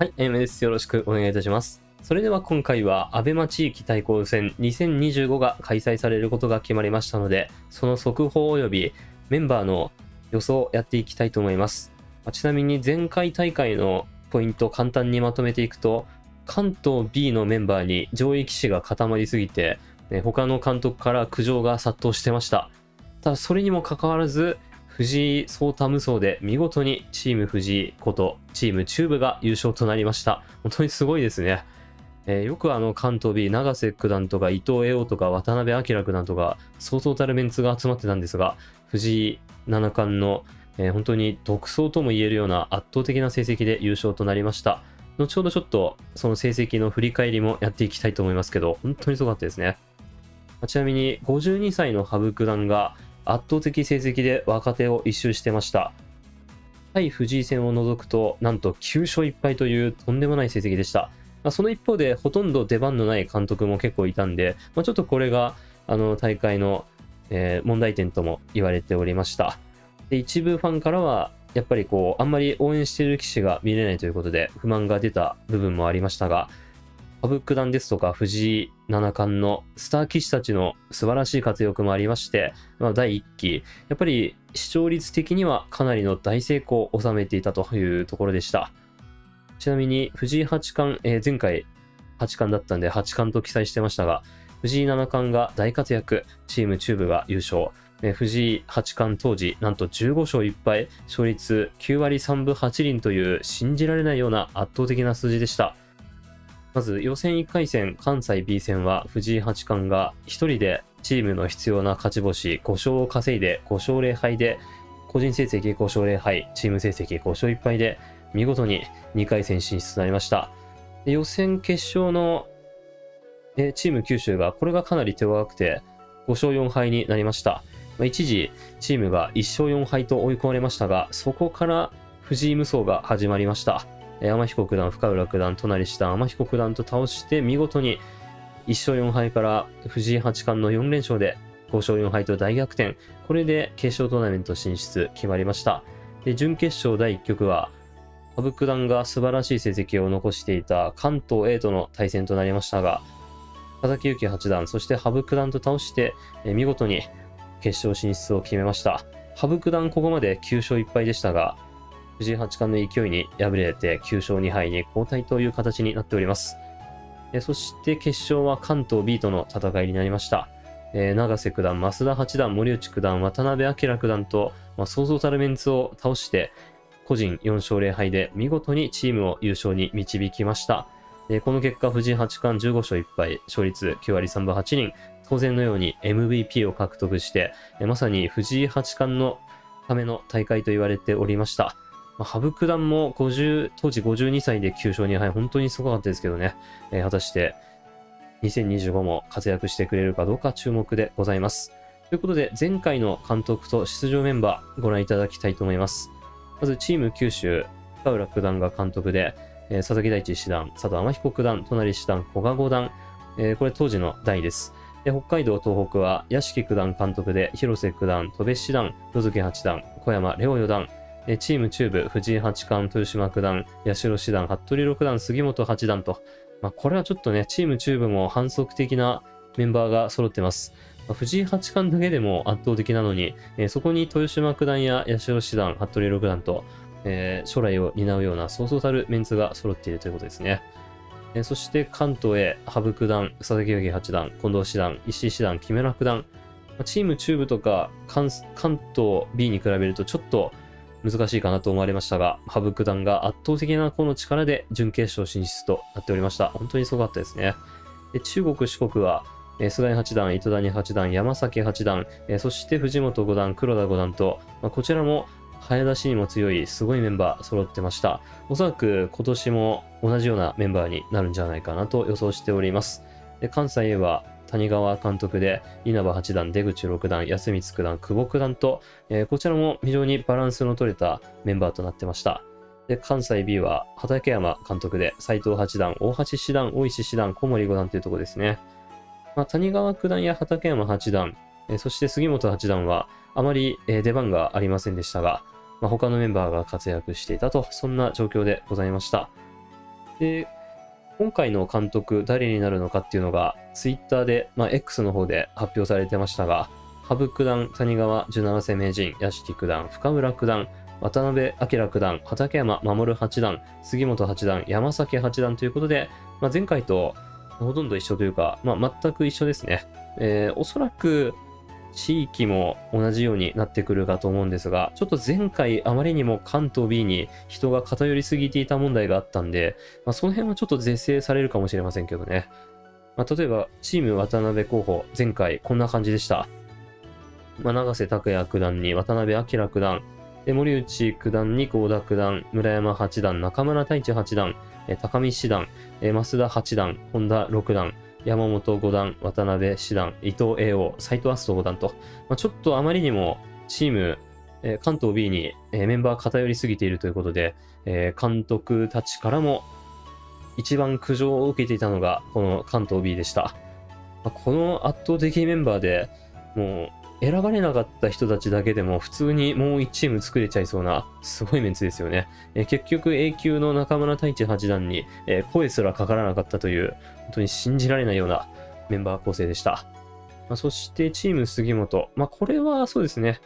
はい、M です。よろしくお願いいたします。それでは今回は、アベマ地域対抗戦2025が開催されることが決まりましたので、その速報及びメンバーの予想をやっていきたいと思います。まちなみに前回大会のポイントを簡単にまとめていくと、関東 B のメンバーに上位棋士が固まりすぎて、ね他の監督から苦情が殺到してました。ただそれにもかかわらず、藤井聡太無双で見事にチーム藤井ことチームチューブが優勝となりました。本当にすごいですね。えーよくあの関東 B 永瀬九段とか伊藤栄王とか渡辺明九段とかそうそうたるメンツが集まってたんですが藤井七冠の、えー本当に独走とも言えるような圧倒的な成績で優勝となりました後ほどちょっとその成績の振り返りもやっていきたいと思いますけど本当にすごかったですねちなみに52歳の羽生九段が圧倒的成績で若手を一周してました。対藤井戦を除くとなんと9勝1敗というとんでもない成績でした。まあその一方でほとんど出番のない監督も結構いたんで、まあ、ちょっとこれがあの大会の、えー問題点とも言われておりました。で一部ファンからはやっぱりこうあんまり応援している棋士が見れないということで不満が出た部分もありましたが羽生九段ですとか藤井七冠のスター棋士たちの素晴らしい活躍もありまして、まあ、第1期。やっぱり視聴率的にはかなりの大成功を収めていたというところでした。ちなみに藤井八冠、えー前回八冠だったんで八冠と記載してましたが藤井七冠が大活躍チームチューブが優勝。藤井八冠当時なんと15勝1敗勝率9割3分8厘という信じられないような圧倒的な数字でした。まず予選1回戦関西 B 戦は藤井八冠が1人でチームの必要な勝ち星5勝を稼いで5勝0敗で個人成績5勝0敗チーム成績5勝1敗で見事に2回戦進出となりました。予選決勝のチーム九州がこれがかなり手強くて5勝4敗になりました、一時チームが1勝4敗と追い込まれましたがそこから藤井無双が始まりました。天彦九段深浦九段隣下天彦九段と倒して見事に1勝4敗から藤井八冠の4連勝で5勝4敗と大逆転。これで決勝トーナメント進出決まりました。で準決勝第1局は羽生九段が素晴らしい成績を残していた関東 A との対戦となりましたが佐々木勇気八段そして羽生九段と倒してえ見事に決勝進出を決めました。羽生九段ここまで9勝1敗でしたが藤井八冠の勢いに敗れて9勝2敗に後退という形になっておりますえそして決勝は関東 B との戦いになりましたえー永瀬九段、増田八段、森内九段、渡辺明九段と、まあ、そうそうたるメンツを倒して、個人4勝0敗で見事にチームを優勝に導きました。えーこの結果、藤井八冠15勝1敗、勝率9割3分8厘、当然のように MVP を獲得して、えーまさに藤井八冠のための大会と言われておりました。まあ、羽生九段も50当時52歳で9勝2敗、本当にすごかったですけどね、えー果たして2025も活躍してくれるかどうか注目でございます。ということで、前回の監督と出場メンバーご覧いただきたいと思います。まず、チーム九州、深浦九段が監督で、えー佐々木大地七段、佐藤天彦九段、隣七段、古賀五段、えーこれ当時の代です。で北海道、東北は屋敷九段監督で、広瀬九段、戸辺七段、野月八段、小山レオ四段、えチーム中部、藤井八冠、豊島九段、八代七段、服部六段、杉本八段と、まあ、これはちょっとね、チーム中部も反則的なメンバーが揃ってます。まあ藤井八冠だけでも圧倒的なのに、えーそこに豊島九段や八代七段、服部六段と、えー将来を担うようなそうそうたるメンツが揃っているということですね。えーそして関東へ羽生九段、佐々木勇八段、近藤七段、石井七段、木村九段、まチーム中部とか関東 B に比べるとちょっと難しいかなと思われましたが、羽生九段が圧倒的なこの力で準決勝進出となっておりました。本当にすごかったですね。で中国、四国は、えー菅井八段、糸谷八段、山崎八段、えーそして藤本五段、黒田五段と、まあこちらも早出しにも強いすごいメンバー揃ってました。おそらく今年も同じようなメンバーになるんじゃないかなと予想しております。で関西へは谷川監督で稲葉八段、出口六段、安光九段、久保九段と、えーこちらも非常にバランスの取れたメンバーとなってました。で関西 B は畠山監督で斎藤八段、大橋七段、大石七段、小森五段というところですね。まあ、谷川九段や畠山八段、えーそして杉本八段はあまり、えー出番がありませんでしたが、まあ、他のメンバーが活躍していたと、そんな状況でございました。で、今回の監督、誰になるのかっていうのが、ツイッターで、まあ、X の方で発表されてましたが、羽生九段、谷川十七世名人、屋敷九段、深浦九段、渡辺明九段、畠山守八段、杉本八段、山崎八段ということで、まあ、前回とほとんど一緒というか、まあ、全く一緒ですね。えー、おそらく、地域も同じようになってくるかと思うんですが、ちょっと前回あまりにも関東 B に人が偏りすぎていた問題があったんで、まあ、その辺はちょっと是正されるかもしれませんけどね。まあ、例えば、チーム渡辺候補、前回こんな感じでした。まあ、長瀬拓也九段に渡辺明九段、で森内九段に合田九段、村山八段、中村太一八段、高見七段、増田八段、本田六段、山本五段、渡辺七段、伊藤栄王、斎藤明日五段と、まあ、ちょっとあまりにもチーム、えー、関東 B に、えー、メンバー偏りすぎているということで、えー、監督たちからも一番苦情を受けていたのがこの関東 B でした。まあ、この圧倒的メンバーでもう選ばれなかった人たちだけでも普通にもう1チーム作れちゃいそうなすごいメンツですよね。え結局 A 級の中村太一八段に、え声すらかからなかったという本当に信じられないようなメンバー構成でした。まあ、そしてチーム杉本。まあこれはそうですね。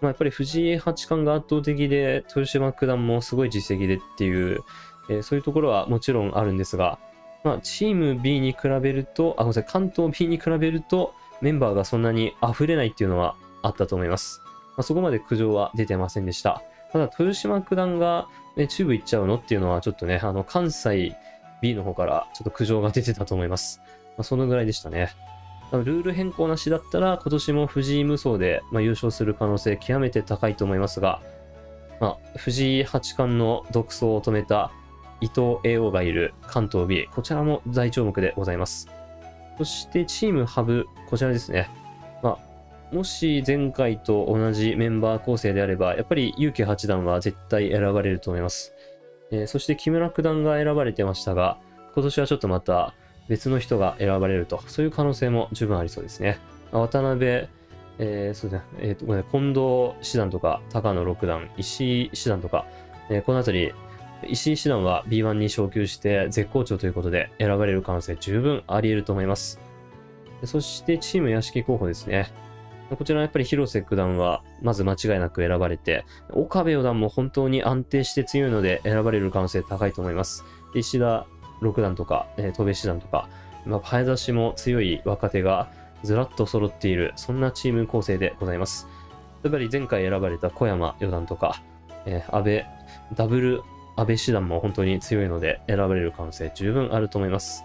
まあ、やっぱり藤井八冠が圧倒的で豊島九段もすごい実績でっていう、えー、そういうところはもちろんあるんですが、まあ、チーム B に比べると、あ、ごめんなさい、関東 B に比べると、メンバーがそんなに溢れないっていうのはあったと思います。まあ、そこまで苦情は出てませんでした。ただ、豊島九段が、ね、チューブ行っちゃうのっていうのはちょっとね、あの、関西 B の方からちょっと苦情が出てたと思います。まあ、そのぐらいでしたね。ルール変更なしだったら、今年も藤井無双で、まあ、優勝する可能性極めて高いと思いますが、まあ、藤井八冠の独走を止めた伊藤栄王がいる関東 B、こちらも大注目でございます。そしてチームハブ、こちらですね。まあ、もし前回と同じメンバー構成であれば、やっぱり結城八段は絶対選ばれると思います。えー、そして木村九段が選ばれてましたが、今年はちょっとまた別の人が選ばれると、そういう可能性も十分ありそうですね。渡辺、えー、そうですね、えーと、近藤七段とか、高野六段、石井七段とか、えー、このあたり、石井七段は B1 に昇級して絶好調ということで選ばれる可能性十分あり得ると思います。そしてチーム屋敷候補ですね。こちらやっぱり広瀬九段はまず間違いなく選ばれて、岡部四段も本当に安定して強いので選ばれる可能性高いと思います。石田六段とか、えー、戸部七段とか、まあ、早指しも強い若手がずらっと揃っている、そんなチーム構成でございます。やっぱり前回選ばれた小山四段とか、えー、安倍、ダブル安倍師団も本当に強いので選ばれる可能性十分あると思います。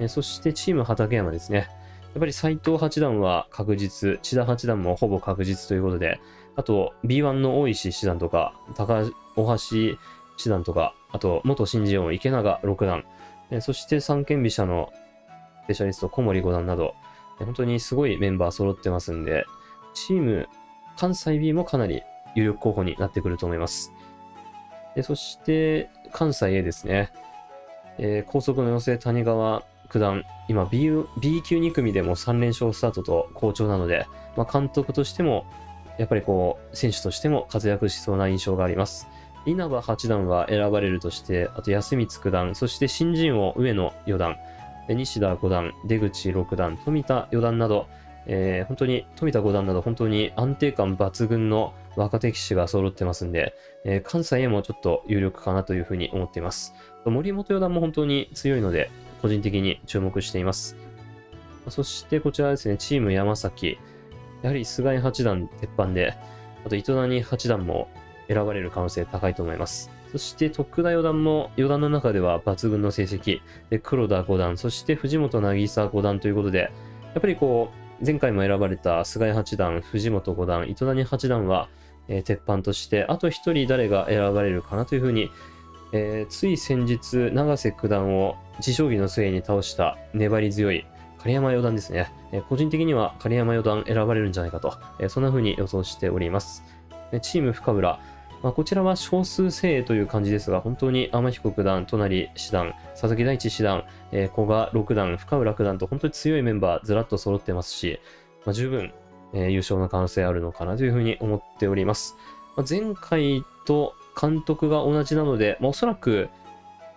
えそしてチーム畠山ですね。やっぱり斎藤八段は確実、千田八段もほぼ確実ということで、あと B1 の大石七段とか、高大橋七段とか、あと元新人王池永六段、えそして三権飛車のスペシャリスト小森五段など、本当にすごいメンバー揃ってますんで、チーム関西 B もかなり有力候補になってくると思います。でそして、関西 A ですね。えー、高速の妖精谷川九段、今 B, B 級2組でも3連勝スタートと好調なので、まあ、監督としても、やっぱりこう、選手としても活躍しそうな印象があります。稲葉八段は選ばれるとして、あと安光九段、そして新人王上野四段、西田五段、出口六段、富田四段など、えー、本当に富田五段など本当に安定感抜群の若手棋士が揃ってますんで、えー、関西へもちょっと有力かなというふうに思っています。森本四段も本当に強いので、個人的に注目しています。そしてこちらですね、チーム山崎。やはり菅井八段鉄板で、あと糸谷八段も選ばれる可能性高いと思います。そして徳田四段も四段の中では抜群の成績。で、黒田五段、そして藤本渚五段ということで、やっぱりこう、前回も選ばれた菅井八段、藤本五段、糸谷八段は、えー、鉄板として、あと一人誰が選ばれるかなというふうに、えー、つい先日、永瀬九段を持将棋の末に倒した粘り強い狩山四段ですね。えー、個人的には狩山四段選ばれるんじゃないかと、え、そんな風に予想しております。チーム深浦、まあ、こちらは少数精鋭という感じですが、本当に天彦九段、隣七段、佐々木大地七段、えー、古賀六段、深浦九段と本当に強いメンバーずらっと揃ってますし、まあ、十分えー、優勝の可能性あるのかなというふうに思っております。まあ、前回と監督が同じなので、まあ、おそらく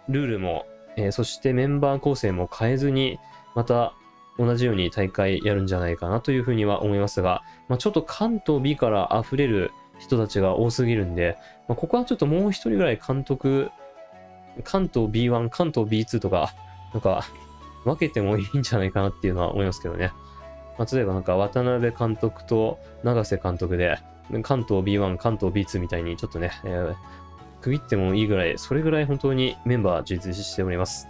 ルールもえーそしてメンバー構成も変えずに、また同じように大会やるんじゃないかなというふうには思いますが、まあ、ちょっと関東 B から溢れる人たちが多すぎるんで、まあ、ここはちょっともう一人ぐらい監督、関東 B1、関東 B2 とか、なんか分けてもいいんじゃないかなっていうのは思いますけどね。まあ、例えばなんか渡辺監督と永瀬監督で、関東 B1、関東 B2 みたいにちょっとね、えー区切ってもいいぐらい、それぐらい本当にメンバー充実しております。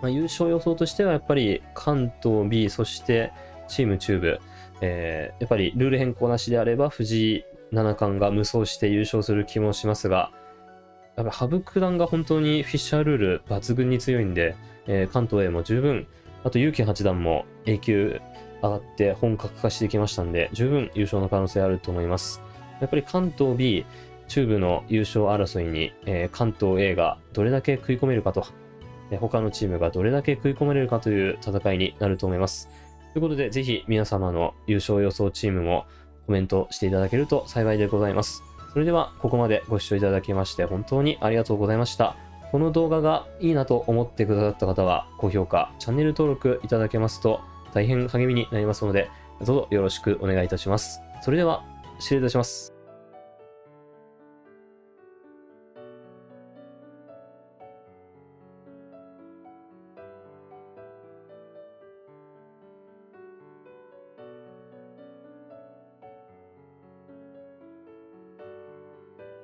まあ、優勝予想としてはやっぱり関東 B、そしてチーム中部、えーやっぱりルール変更なしであれば藤井七冠が無双して優勝する気もしますが、やっぱ羽生九段が本当にフィッシャールール抜群に強いんで、えー関東 A も十分、あと結城八段も A 級上がって本格化してきましたんで、十分優勝の可能性あると思います。やっぱり関東 B、中部の優勝争いに、えー関東 A がどれだけ食い込めるかと、えー他のチームがどれだけ食い込めれるかという戦いになると思います。ということで、ぜひ皆様の優勝予想チームもコメントしていただけると幸いでございます。それでは、ここまでご視聴いただきまして本当にありがとうございました。この動画がいいなと思ってくださった方は、高評価、チャンネル登録いただけますと大変励みになりますので、どうぞよろしくお願いいたします。それでは、失礼いたします。